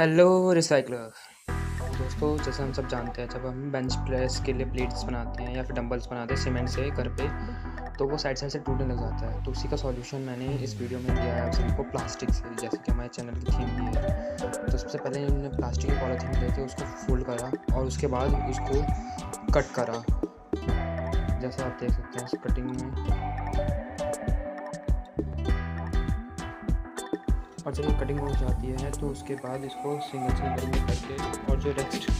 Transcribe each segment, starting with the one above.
Hello recycler. दोस्तों, जैसे हम सब जानते हैं, जब हम बेंच प्रेस के लिए प्लेट्स बनाते हैं या फिर डंबल्स बनाते हैं सीमेंट से घर पे तो वो साइड साइड से टूटने लग जाता है। तो उसी का सॉल्यूशन मैंने इस वीडियो में दिया है आप सभी को प्लास्टिक से, जैसे कि हमारे चैनल की थीम भी है। तो सबसे पहले हमने प्लास्टिक की पॉलीथीन लेके उसको फोल्ड करा और उसके बाद उसको कट करा। जैसे आप देख सकते हैं इस कटिंग में और जब कटिंग हो जाती है तो उसके बाद इसको सिंगल सिंगल में करके और जो रेस्ट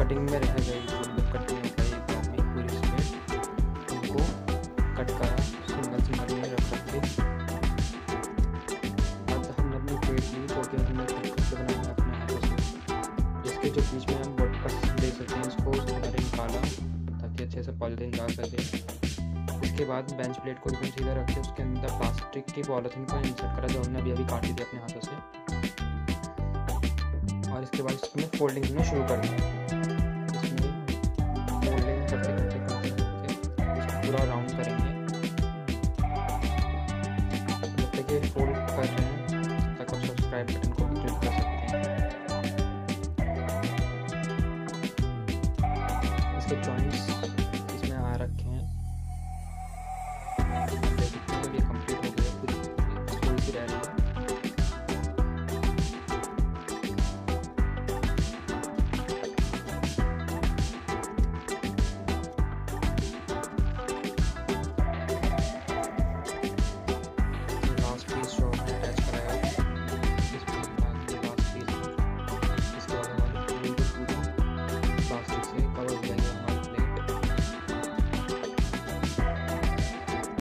कटिंग में रह गई मतलब कटिंग गई पूरी इसमें। उनको कट कर सिंगल सिंगल में रख करके। अब हमने अपनी प्लेट ली तो कि हमने कट बनाया, अपने जिसके जो बीच में हम बट कस दे सकते हैं इसको उसके निकाला, ताकि अच्छे से पॉलिथीन जा सके। उसके बाद बेंच प्लेट को एकदम सीधा रख के उसके अंदर प्लास्टिक की पॉलिथीन को इंसर्ट करा, जो हमने अभी अभी काटी थी अपने हाथों से। और इसके बाद इसमें फोल्डिंग करना शुरू कर दिया। पूरा राउंड करेंगे। जब तक ये फोल्ड कर रहे हैं, तब तक सब्सक्राइब बटन को